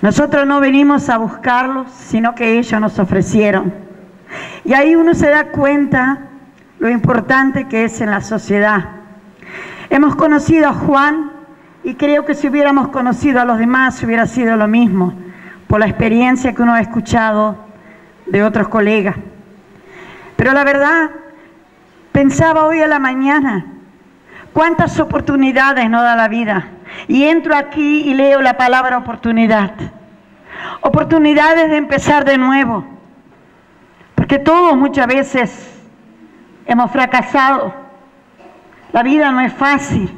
Nosotros no venimos a buscarlos, sino que ellos nos ofrecieron. Y ahí uno se da cuenta lo importante que es en la sociedad. Hemos conocido a Juan y creo que si hubiéramos conocido a los demás hubiera sido lo mismo, por la experiencia que uno ha escuchado de otros colegas. Pero la verdad, pensaba hoy a la mañana, cuántas oportunidades nos da la vida. Y entro aquí y leo la palabra oportunidad. Oportunidades de empezar de nuevo. Porque todos muchas veces hemos fracasado. La vida no es fácil.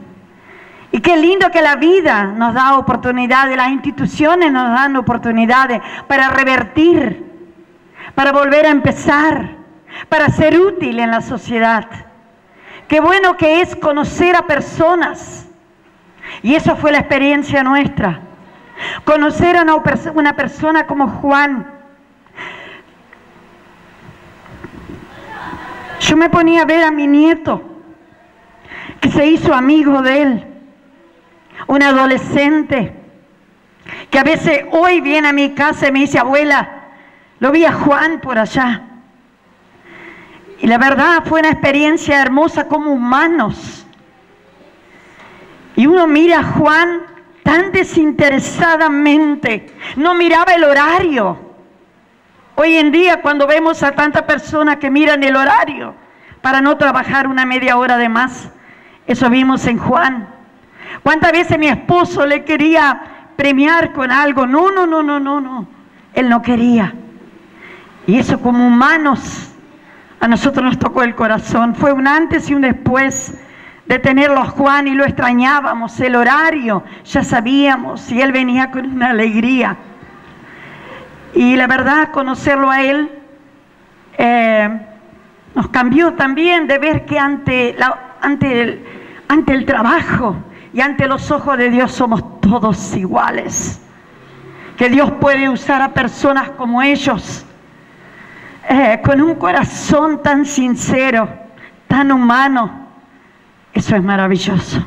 Y qué lindo que la vida nos da oportunidades, las instituciones nos dan oportunidades para revertir, para volver a empezar, para ser útil en la sociedad. Qué bueno que es conocer a personas. Y eso fue la experiencia nuestra. Conocer a una, persona como Juan. Yo me ponía a ver a mi nieto, que se hizo amigo de él un adolescente que a veces hoy viene a mi casa y me dice, abuela, lo vi a Juan por allá. Y la verdad fue una experiencia hermosa como humanos. Y uno mira a Juan tan desinteresadamente, no miraba el horario. Hoy en día cuando vemos a tantas personas que miran el horario para no trabajar una media hora de más, eso vimos en Juan. ¿Cuántas veces mi esposo le quería premiar con algo? No, no, no, no, no, no. Él no quería. Y eso como humanos a nosotros nos tocó el corazón. Fue un antes y un después de tenerlo a Juan y lo extrañábamos. El horario, ya sabíamos, y él venía con una alegría. Y la verdad, conocerlo a él eh, nos cambió también de ver que ante, el, ante el trabajo, y ante los ojos de Dios somos todos iguales. Que Dios puede usar a personas como ellos, eh, con un corazón tan sincero, tan humano. Eso es maravilloso.